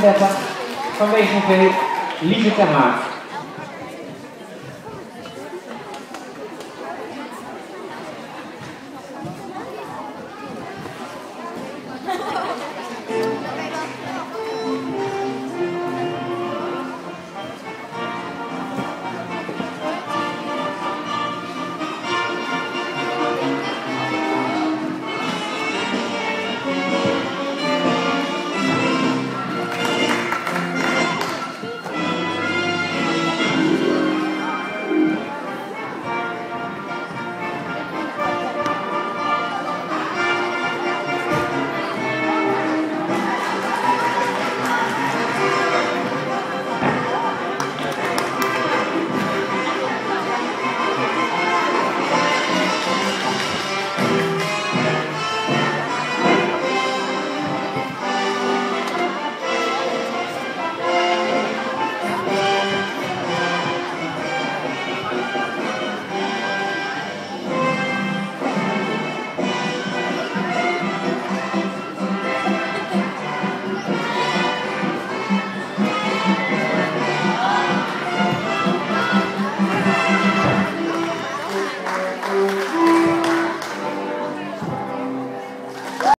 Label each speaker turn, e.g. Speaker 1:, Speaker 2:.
Speaker 1: 34 van WGV Lieve Haag.